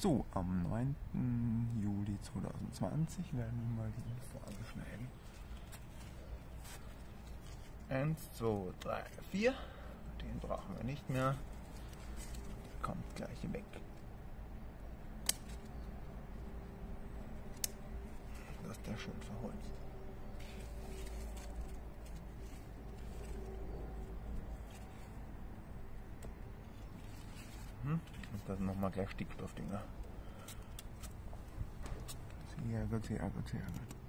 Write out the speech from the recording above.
So, am 9. Juli 2020 werden wir mal die Farbe schneiden. Eins, zwei, drei, vier. Den brauchen wir nicht mehr. Kommt gleich weg. Das ist der schön verholzt. Mhm. Und dann nochmal gleich Stickstoffdinger. Sehr gut, sehr gut, sehr gut.